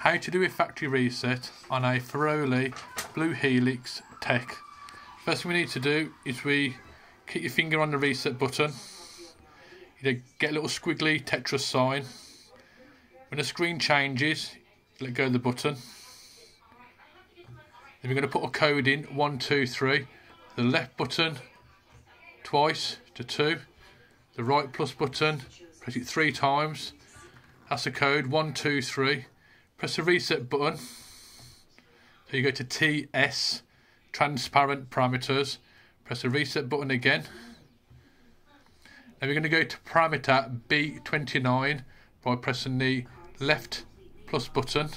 how to do a factory reset on a Ferroli Blue Helix Tech. First thing we need to do is we keep your finger on the reset button. You get a little squiggly Tetris sign. When the screen changes, let go of the button. Then we're going to put a code in, one, two, three. The left button twice to two. The right plus button, press it three times. That's the code, one, two, three. Press the reset button. So you go to TS, transparent parameters. Press the reset button again. Now we're going to go to parameter B29 by pressing the left plus button.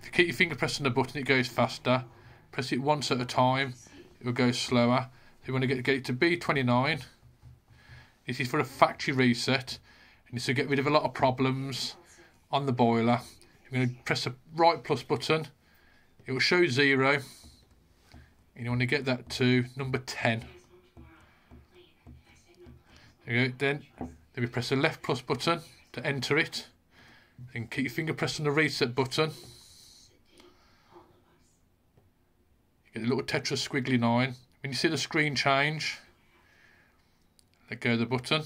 If you keep your finger pressing the button, it goes faster. Press it once at a time, it will go slower. So you want to get, get it to B29. This is for a factory reset, and this will get rid of a lot of problems on the boiler. I'm going to press the right plus button. It will show zero. And you want to get that to number 10. There you go. Then, then we press the left plus button to enter it. Then keep your finger pressed on the reset button. You get a little Tetris squiggly line. When you see the screen change, let go of the button.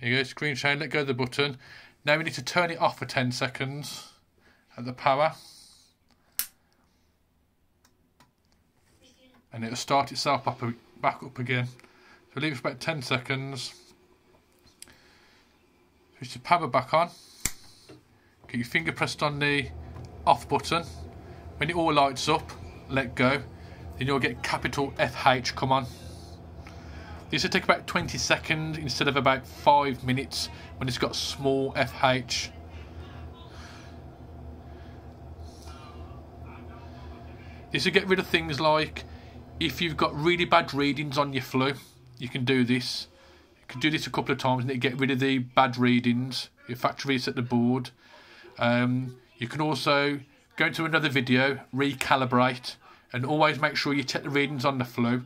There you go, screen change, let go of the button. Now we need to turn it off for 10 seconds at the power. And it'll start itself up back up again. So leave it for about 10 seconds. Switch the power back on. Get your finger pressed on the off button. When it all lights up, let go. Then you'll get capital FH come on. This will take about 20 seconds instead of about 5 minutes when it's got small FH. This will get rid of things like if you've got really bad readings on your flue, you can do this. You can do this a couple of times and it get rid of the bad readings. Your factory reset the board. Um, you can also go into another video, recalibrate, and always make sure you check the readings on the flue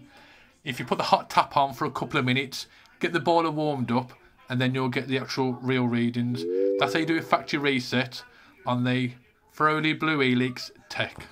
if you put the hot tap on for a couple of minutes, get the boiler warmed up, and then you'll get the actual real readings. That's how you do a factory reset on the Ferroli Blue Helix Tech.